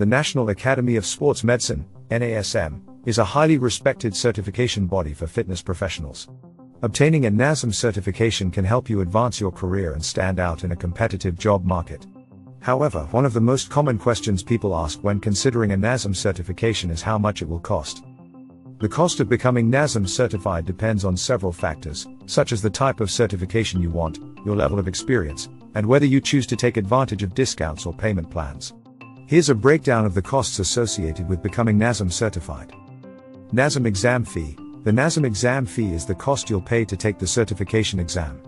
The National Academy of Sports Medicine, NASM, is a highly respected certification body for fitness professionals. Obtaining a NASM certification can help you advance your career and stand out in a competitive job market. However, one of the most common questions people ask when considering a NASM certification is how much it will cost. The cost of becoming NASM certified depends on several factors, such as the type of certification you want, your level of experience, and whether you choose to take advantage of discounts or payment plans. Here's a breakdown of the costs associated with becoming NASM certified. NASM exam fee. The NASM exam fee is the cost you'll pay to take the certification exam.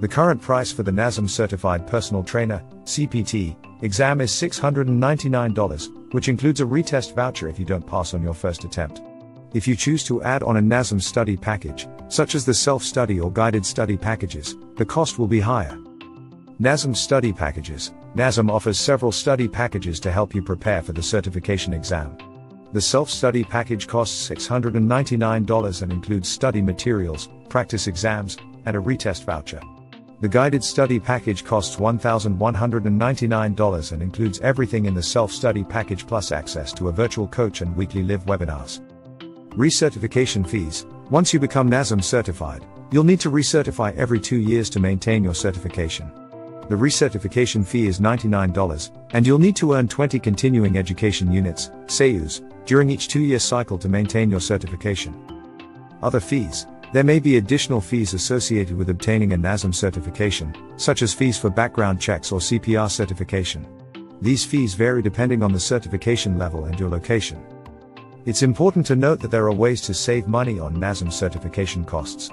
The current price for the NASM certified personal trainer, CPT, exam is $699, which includes a retest voucher if you don't pass on your first attempt. If you choose to add on a NASM study package, such as the self-study or guided study packages, the cost will be higher. NASM study packages. NASM offers several study packages to help you prepare for the certification exam. The self-study package costs $699 and includes study materials, practice exams, and a retest voucher. The guided study package costs $1,199 and includes everything in the self-study package plus access to a virtual coach and weekly live webinars. Recertification fees. Once you become NASM certified, you'll need to recertify every two years to maintain your certification. The recertification fee is $99, and you'll need to earn 20 continuing education units, CEUs, during each two year cycle to maintain your certification. Other fees. There may be additional fees associated with obtaining a NASM certification, such as fees for background checks or CPR certification. These fees vary depending on the certification level and your location. It's important to note that there are ways to save money on NASM certification costs.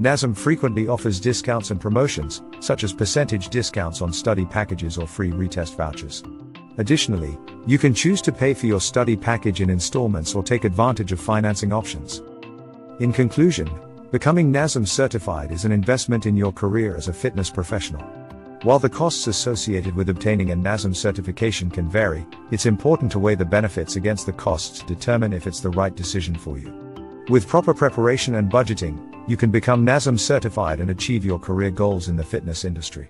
NASM frequently offers discounts and promotions, such as percentage discounts on study packages or free retest vouchers. Additionally, you can choose to pay for your study package in installments or take advantage of financing options. In conclusion, becoming NASM certified is an investment in your career as a fitness professional. While the costs associated with obtaining a NASM certification can vary, it's important to weigh the benefits against the costs to determine if it's the right decision for you. With proper preparation and budgeting, you can become NASM certified and achieve your career goals in the fitness industry.